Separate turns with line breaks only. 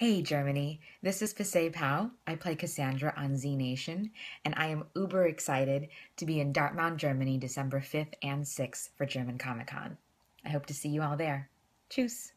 Hey Germany, this is Pisay Pao. I play Cassandra on Z Nation, and I am uber excited to be in Dortmund, Germany, December 5th and 6th for German Comic Con. I hope to see you all there. Tschüss.